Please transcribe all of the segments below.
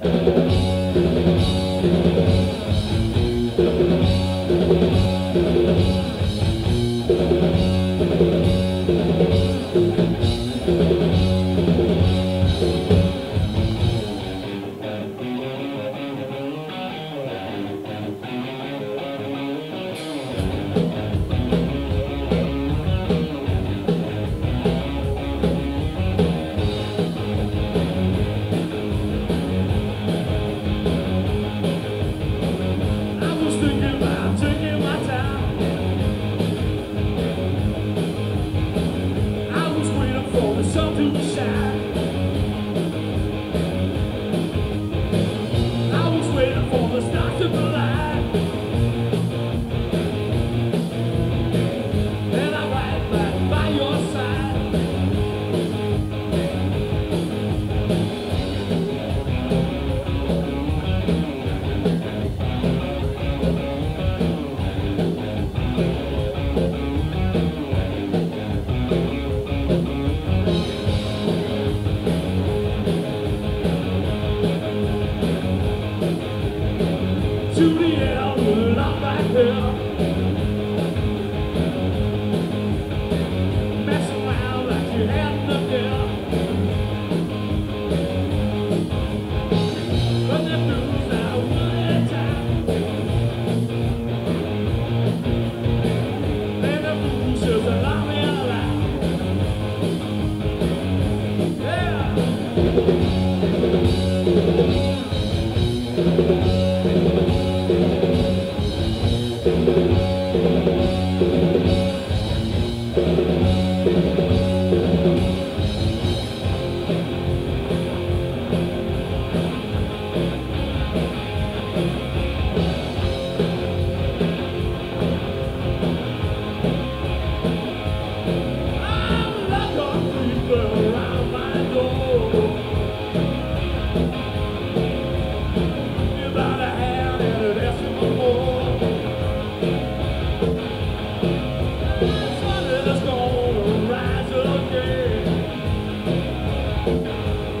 I here.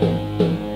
对，对